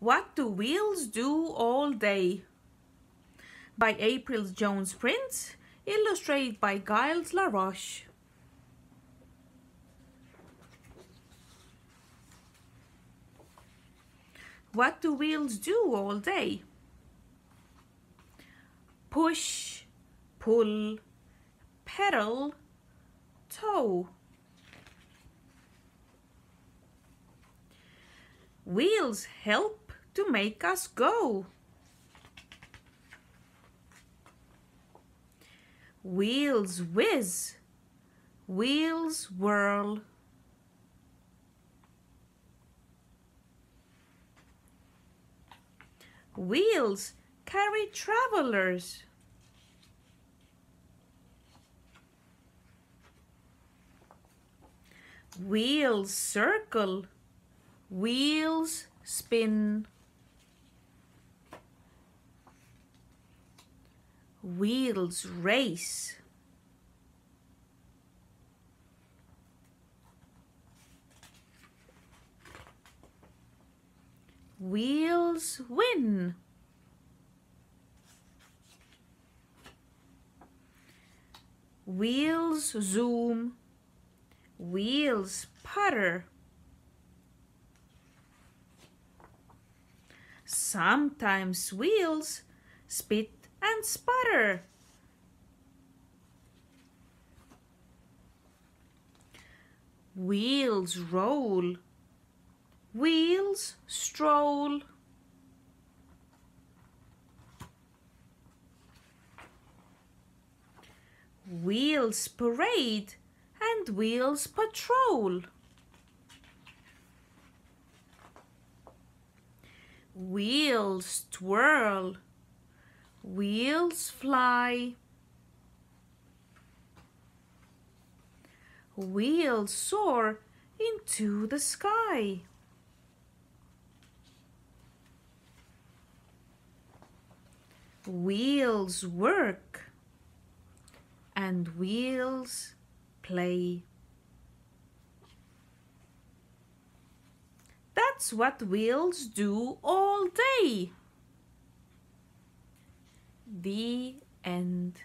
What do wheels do all day? By April Jones Prince, illustrated by Giles LaRoche. What do wheels do all day? Push, pull, pedal, tow. Wheels help to make us go. Wheels whiz, wheels whirl. Wheels carry travelers. Wheels circle, wheels spin. Wheels race. Wheels win. Wheels zoom. Wheels putter. Sometimes wheels spit and sputter. Wheels roll. Wheels stroll. Wheels parade and wheels patrol. Wheels twirl, wheels fly. Wheels soar into the sky. Wheels work and wheels play. That's what wheels do all day. The end.